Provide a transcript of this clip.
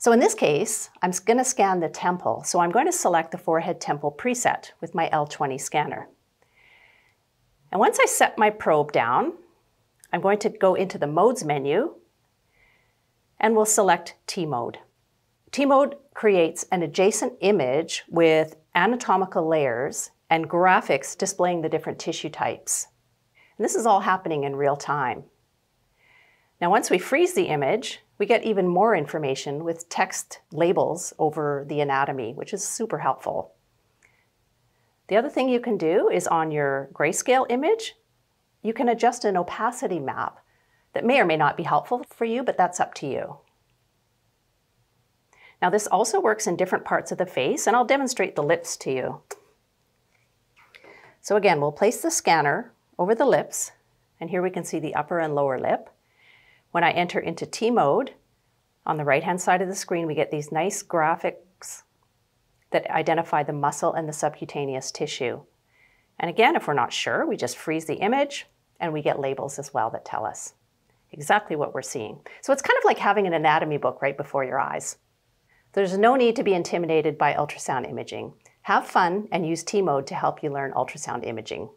So in this case, I'm going to scan the temple. So I'm going to select the forehead temple preset with my L20 scanner. And once I set my probe down, I'm going to go into the modes menu and we'll select T-mode. T-mode creates an adjacent image with anatomical layers and graphics displaying the different tissue types. And this is all happening in real time. Now once we freeze the image, we get even more information with text labels over the anatomy, which is super helpful. The other thing you can do is on your grayscale image, you can adjust an opacity map that may or may not be helpful for you, but that's up to you. Now this also works in different parts of the face, and I'll demonstrate the lips to you. So again, we'll place the scanner over the lips, and here we can see the upper and lower lip. When I enter into T mode, on the right-hand side of the screen, we get these nice graphics that identify the muscle and the subcutaneous tissue. And again, if we're not sure, we just freeze the image and we get labels as well that tell us exactly what we're seeing. So it's kind of like having an anatomy book right before your eyes. There's no need to be intimidated by ultrasound imaging. Have fun and use T-Mode to help you learn ultrasound imaging.